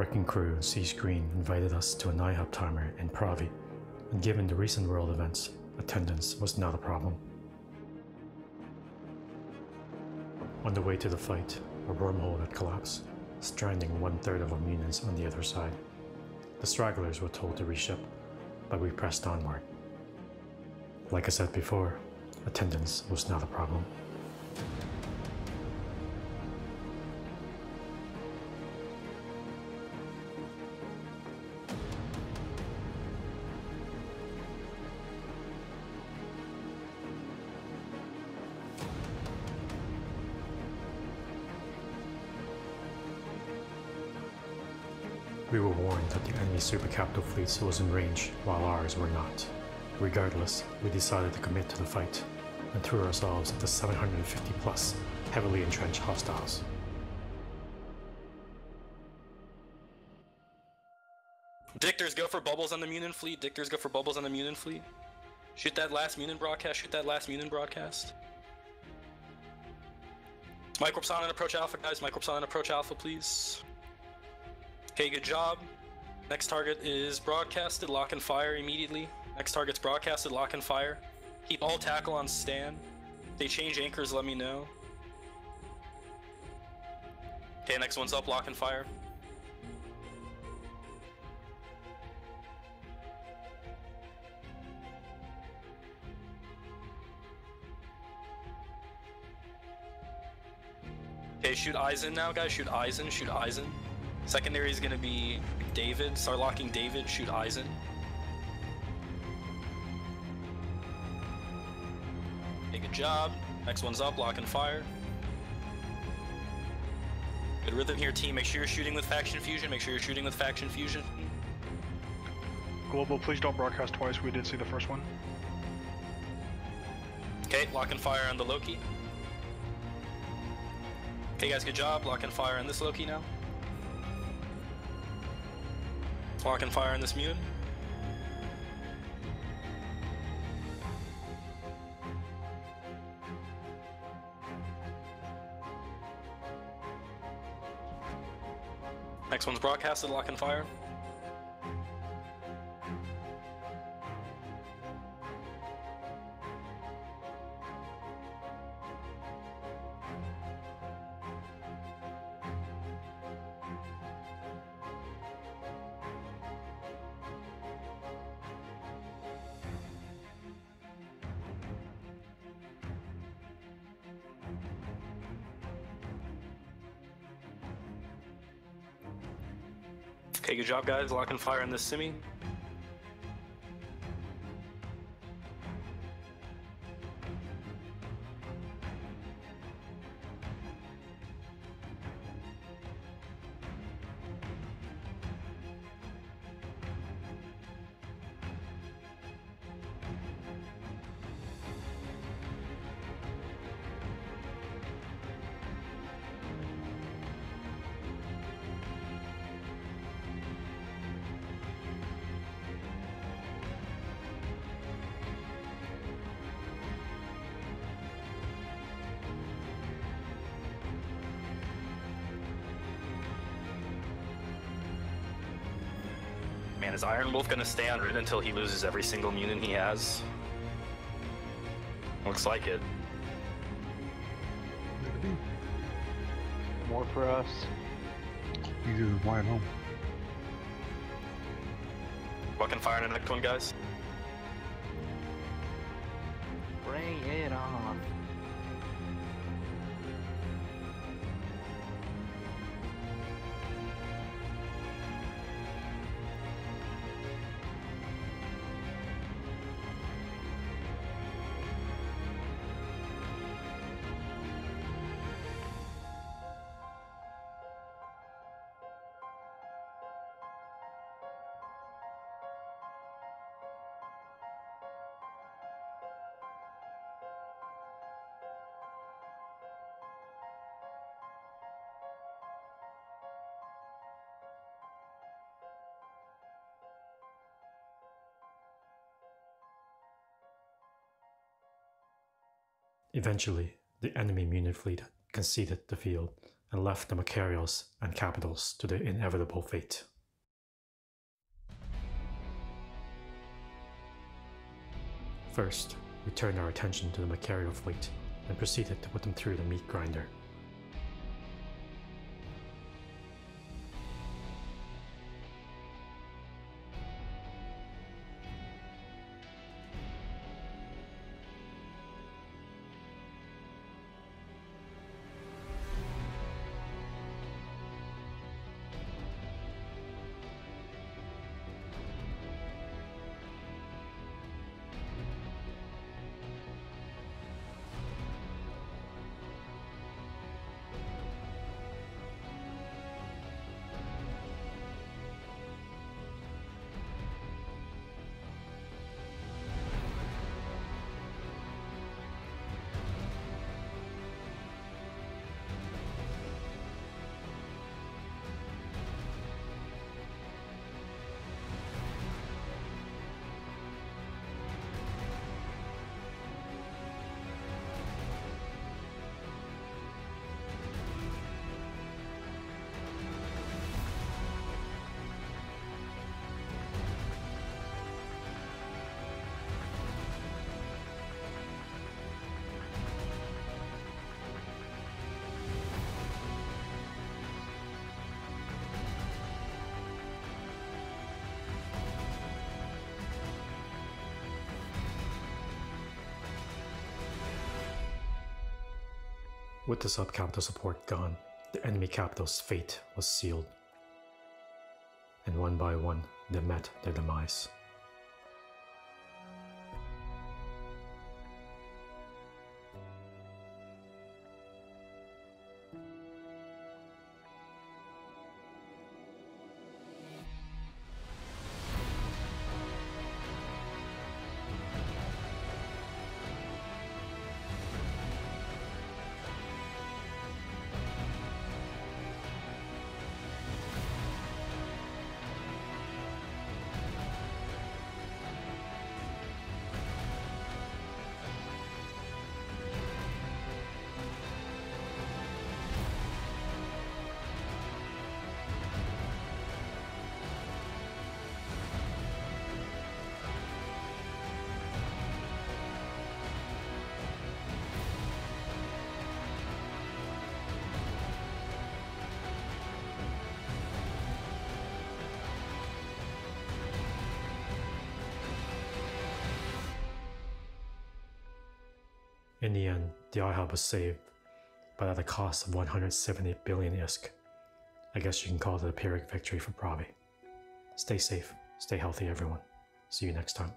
Wrecking Crew and Sea Screen invited us to an iHub timer in Provi, and given the recent world events, attendance was not a problem. On the way to the fight, a wormhole had collapsed, stranding one third of our units on the other side. The stragglers were told to reship, but we pressed onward. Like I said before, attendance was not a problem. We were warned that the enemy supercapital fleets was in range while ours were not. Regardless, we decided to commit to the fight and threw ourselves at the 750 plus heavily entrenched hostiles. Dictors go for bubbles on the Muninn fleet. Dictors go for bubbles on the Muninn fleet. Shoot that last Muninn broadcast. Shoot that last Muninn broadcast. Microps on and approach alpha, guys. Microps on and approach alpha, please. Okay, good job. Next target is broadcasted. Lock and fire immediately. Next target's broadcasted. Lock and fire. Keep all tackle on stand. If they change anchors, let me know. Okay, next one's up. Lock and fire. Okay, shoot Eisen now, guys. Shoot Eisen. Shoot Eisen. Secondary is gonna be David. Start locking David. Shoot Eisen. Okay, good job. Next one's up. Lock and fire. Good rhythm here, team. Make sure you're shooting with faction fusion. Make sure you're shooting with faction fusion. Global, please don't broadcast twice. We did see the first one. Okay, lock and fire on the Loki. Okay, guys, good job. Lock and fire on this Loki now. Lock and fire on this mute. Next one's broadcasted. Lock and fire. Okay, good job, guys. Lock and fire on this Simi. Man, is Iron Wolf gonna stay on route until he loses every single mutant he has? Looks like it. More for us. You do why at home. Lock and fire on the next one, guys. Bring it on. Eventually, the enemy Munich fleet conceded the field and left the Machariels and Capitals to their inevitable fate. First, we turned our attention to the Machariel fleet and proceeded to put them through the meat grinder. With the sub-capital support gone, the enemy capital's fate was sealed. And one by one, they met their demise. In the end, the iHub was saved, but at the cost of 170 billion ISK. I guess you can call it a Pyrrhic victory for Provi. Stay safe, stay healthy, everyone. See you next time.